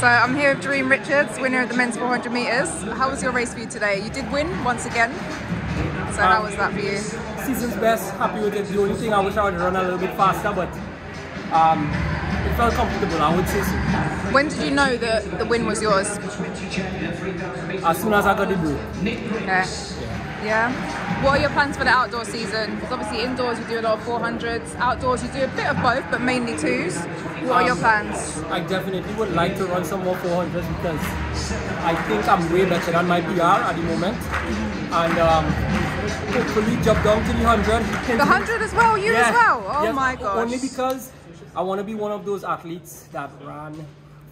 So I'm here with Jereem Richards, winner of the men's 400 meters. How was your race for you today? You did win once again. So how was that for you? Season's best, happy with it. The only thing I wish I would run a little bit faster, but um, felt comfortable, I would say so. When did you know that the win was yours? As soon as I got the break. Okay. Yeah. What are your plans for the outdoor season? Because obviously indoors you do a lot of 400s, outdoors you do a bit of both, but mainly twos. What are your Um, plans? I definitely would like to run some more 400s because I think I'm way better than my PR at the moment. And um, hopefully jump down to the 100. The 100 as well, you as well? Oh Yes, my gosh. Only because I want to be one of those athletes that ran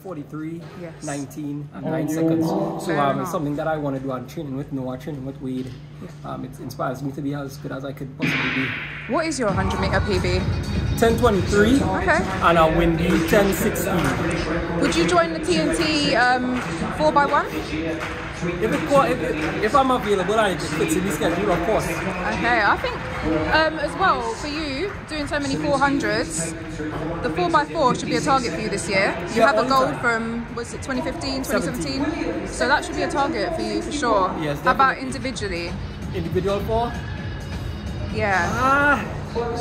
43, Yes. 19, and 9 seconds. So um, it's something that I want to do. I'm training with Noah, training with Wade. Um, it inspires me to be as good as I could possibly be. What is your 100 meter PB? 1023 Okay. and I win the 1016. Would you join the TNT um, 4x1? If, it, if, if I'm available and it fits in the schedule, of course. Okay, I think um, as well for you doing so many 400s, the 4x4 should be a target for you this year. You Yeah, have a gold from was it 2015, 2017, so that should be a target for you for sure. Yes, How about individually? Individual four. Yeah. Ah,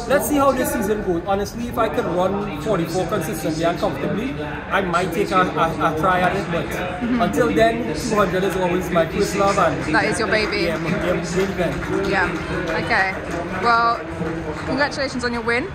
let's see how this season goes. Honestly, if I could run 44 consistently and comfortably, I might take a, a, a try at it. But mm-hmm. until then, 200 is always my first love. And That is your baby. yeah, my- yeah. Yeah. Okay. Well, congratulations on your win.